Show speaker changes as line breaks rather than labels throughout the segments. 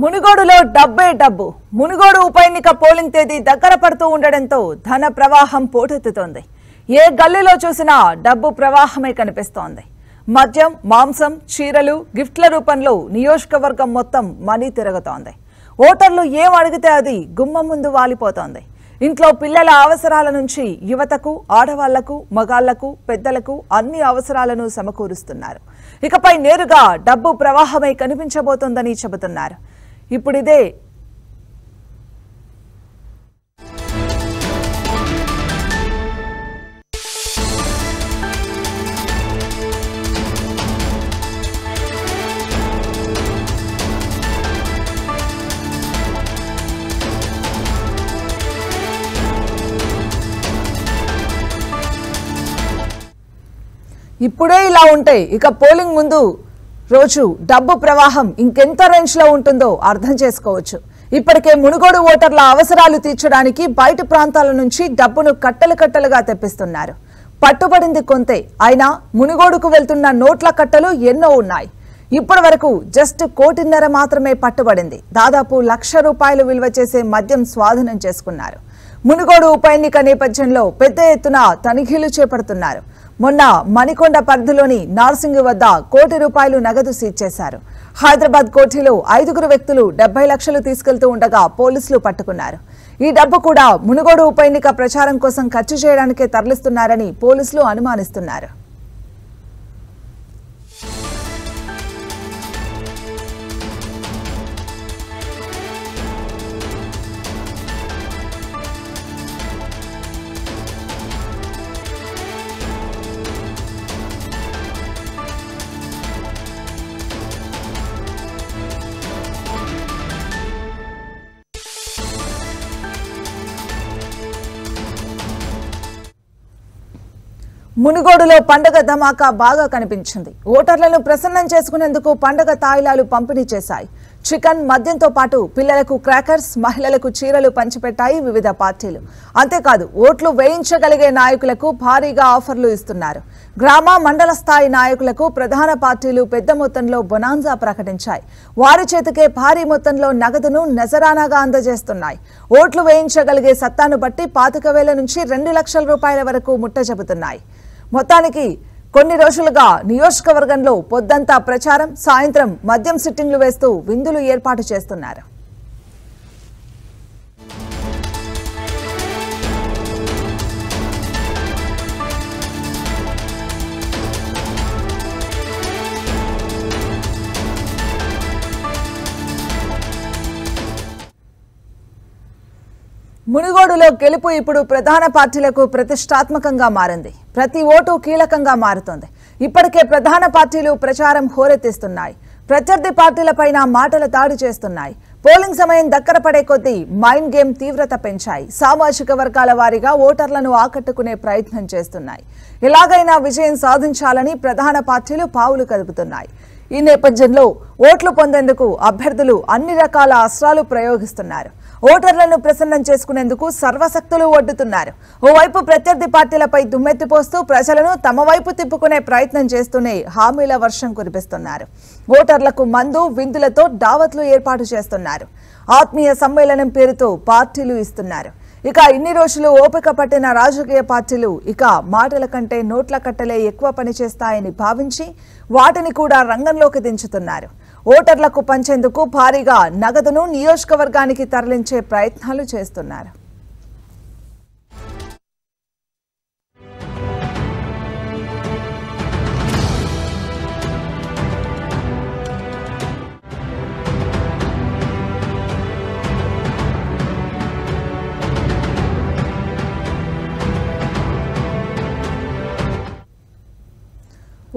మునుగోడులో డబ్బే డబ్బు. మునుగోడు ఉప ఎన్నిక పోలింగ్ తేదీ దగ్గర పడుతూ ఉండడంతో ధన ప్రవాహం పోటెత్తుతోంది. ఏ గల్లీలో చూసినా డబ్బు ప్రవాహమే కనిపిస్తోంది. మద్యం మాంసం చీరలు గిఫ్ట్ల రూపంలో నియోజకవర్గం మొత్తం మనీ తిరుగుతోంది. ఓటర్లు ఏం అడిగితే అది గుమ్మం ముందు వాలిపోతోంది. ఇంట్లో పిల్లల అవసరాల నుంచి యువతకు ఆడవాళ్ళకు మగాళ్ళకు పెద్దలకు అన్ని అవసరాలను సమకూరుస్తున్నారు. ఇకపై నేరుగా డబ్బు ప్రవాహమై కనిపించబోతోందని చెబుతున్నారు. ఇప్పుడిదే. ఇప్పుడే ఇలా ఉంటాయి. ఇక పోలింగ్ ముందు రోజు డబ్బు ప్రవాహం ఇంకెంత రేంజ్లో ఉంటుందో అర్థం చేసుకోవచ్చు. ఇప్పటికే మునుగోడు ఓటర్ల అవసరాలు తీర్చడానికి బయట ప్రాంతాల నుంచి డబ్బును కట్టలు కట్టలుగా తెప్పిస్తున్నారు. పట్టుబడింది కొంతే అయినా మునుగోడుకు వెళ్తున్న నోట్ల కట్టలు ఎన్నో ఉన్నాయి. ఇప్పటి వరకు జస్ట్ కోటిన్నర మాత్రమే పట్టుబడింది. దాదాపు లక్ష రూపాయలు విలువ చేసే మద్యం స్వాధీనం చేసుకున్నారు. మునుగోడు ఉప ఎన్నిక నేపథ్యంలో పెద్ద ఎత్తున తనిఖీలు చేపడుతున్నారు. మొన్న మణికొండ పరిధిలోని నార్సింగ్ వద్ద కోటి రూపాయలు నగదు సీజ్ చేశారు. హైదరాబాద్ కోఠీలో ఐదుగురు వ్యక్తులు డెబ్బై లక్షలు తీసుకెళ్తూ ఉండగా పోలీసులు పట్టుకున్నారు. ఈ డబ్బు కూడా మునుగోడు ఉప ఎన్నిక ప్రచారం కోసం ఖర్చు చేయడానికే తరలిస్తున్నారని పోలీసులు అనుమానిస్తున్నారు. మునుగోడులో పండగ ధమాకా బాగా కనిపించింది. ఓటర్లను ప్రసన్నం చేసుకునేందుకు పండగ తాయిలాలు పంపిణీ చేశాయి. చికెన్ మద్యంతో పాటు పిల్లలకు క్రాకర్స్ మహిళలకు చీరలు పంచిపెట్టాయి వివిధ పార్టీలు. అంతేకాదు ఓట్లు వేయించగలిగే నాయకులకు భారీగా ఆఫర్లు ఇస్తున్నారు. గ్రామ మండల స్థాయి నాయకులకు ప్రధాన పార్టీలు పెద్ద మొత్తంలో బొనాన్జా ప్రకటించాయి. వారి చేతికే భారీ మొత్తంలో నగదును నజరానాగా అందజేస్తున్నాయి. ఓట్లు వేయించగలిగే సత్తాను బట్టి పాతిక వేల నుంచి రెండు లక్షల రూపాయల వరకు ముట్ట చెబుతున్నాయి మొత్తానికి కొన్ని రోజులుగా నియోజకవర్గంలో పొద్దంతా ప్రచారం సాయంత్రం మద్యం సిట్టింగ్లు వేస్తూ విందులు ఏర్పాటు చేస్తున్నారు. మునుగోడులో గెలుపు ఇప్పుడు ప్రధాన పార్టీలకు ప్రతిష్టాత్మకంగా మారింది. ప్రతి ఓటు కీలకంగా మారుతోంది. ఇప్పటికే ప్రధాన పార్టీలు ప్రచారం హోరెత్తిస్తున్నాయి. ప్రత్యర్థి పార్టీలపైన మాటల దాడి చేస్తున్నాయి. పోలింగ్ సమయం దగ్గర పడే కొద్దీ మైండ్ గేమ్ తీవ్రత పెంచాయి. సామాజిక వర్గాల వారీగా ఓటర్లను ఆకట్టుకునే ప్రయత్నం చేస్తున్నాయి. ఎలాగైనా విజయం సాధించాలని ప్రధాన పార్టీలు పావులు కదుపుతున్నాయి. ఈ నేపథ్యంలో ఓట్లు పొందేందుకు అభ్యర్థులు అన్ని రకాల అస్త్రాలు ప్రయోగిస్తున్నారు. ఓటర్లను ప్రసన్నం చేసుకునేందుకు సర్వశక్తులు ఒడ్డుతున్నారు. ఓవైపు ప్రత్యర్థి పార్టీలపై దుమ్మెత్తిపోస్తూ ప్రజలను తమ వైపు తిప్పుకునే ప్రయత్నం చేస్తూనే హామీల వర్షం కురిపిస్తున్నారు. ఓటర్లకు మందు విందులతో దావత్లు ఏర్పాటు చేస్తున్నారు. ఆత్మీయ సమ్మేళనం పేరుతో పార్టీలు ఇస్తున్నారు. ఇక ఇన్ని రోజులు ఓపిక పట్టిన రాజకీయ పార్టీలు ఇక మాటల కంటే నోట్ల కట్టలే ఎక్కువ పనిచేస్తాయని భావించి వాటిని కూడా రంగంలోకి దించుతున్నారు. ఓటర్లకు పంచేందుకు భారీగా నగదును నియోజకవర్గానికి తరలించే ప్రయత్నాలు చేస్తున్నారు.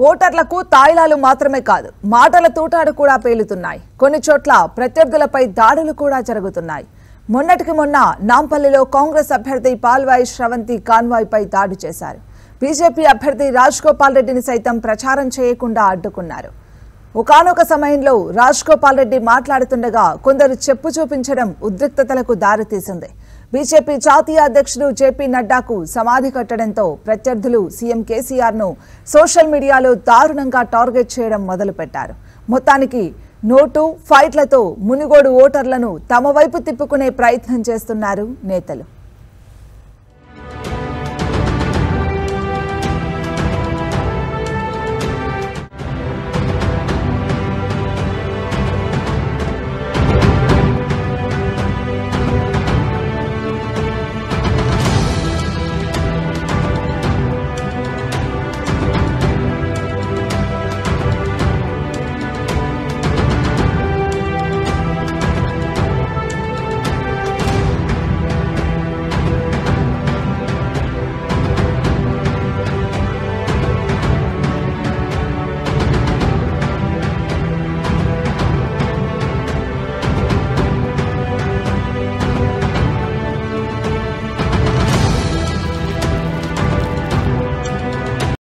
ఓటర్లకు తాయిలాలు మాత్రమే కాదు మాటల తూటాడు కూడా పేలుతున్నాయి. కొన్ని చోట్ల ప్రత్యర్థులపై దాడులు కూడా జరుగుతున్నాయి. మొన్నటికి మొన్న నాంపల్లిలో కాంగ్రెస్ అభ్యర్థి పాల్వాయి శ్రవంతి కాన్వాయ్పై దాడి చేశారు. బీజేపీ అభ్యర్థి రాజ్ గోపాల్ రెడ్డిని సైతం ప్రచారం చేయకుండా అడ్డుకున్నారు. ఒకానొక సమయంలో రాజ్ గోపాల్ రెడ్డి మాట్లాడుతుండగా కొందరు చెప్పు చూపించడం ఉద్రిక్తతలకు దారితీసింది బీజేపీ జాతీయ అధ్యక్షుడు జేపీ నడ్డాకు సమాధి కట్టడంతో ప్రత్యర్థులు సీఎం కేసీఆర్ను సోషల్ మీడియాలో దారుణంగా టార్గెట్ చేయడం మొదలుపెట్టారు. మొత్తానికి నోటు ఫైట్లతో మునుగోడు ఓటర్లను తమ వైపు తిప్పుకునే ప్రయత్నం చేస్తున్నారు నేతలు.